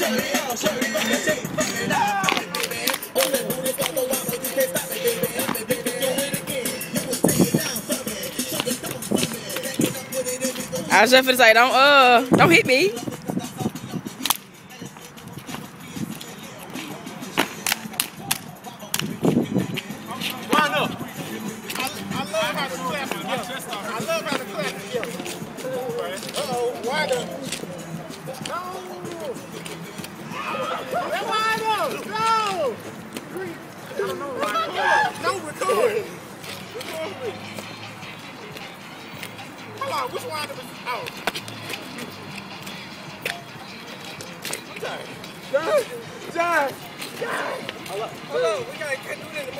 I was just gonna say, don't uh, don't hit me. I love how the clap. Uh oh, why? Know. Wind No, record. Record me. Hold on, which up is out? Okay. John, John, John. Hold on, we gotta do that